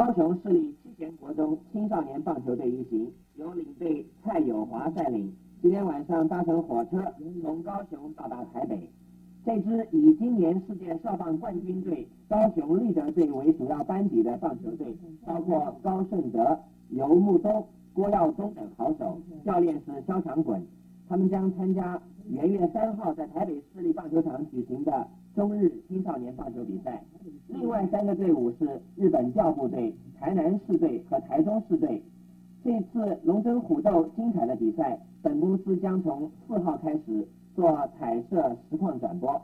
高雄市立七贤国中青少年棒球队一行，由领队蔡友华带领，今天晚上搭乘火车从高雄到达台北。这支以今年世界少棒冠军队高雄立德队为主要班底的棒球队，包括高顺德、游木东、郭耀宗等好手，教练是肖长滚。他们将参加元月三号在台北市立棒球场举行的中日青少年棒球比赛。另外三个队伍是日本教部队、台南市队和台中市队。这次龙争虎斗、精彩的比赛，本公司将从四号开始做彩色实况转播。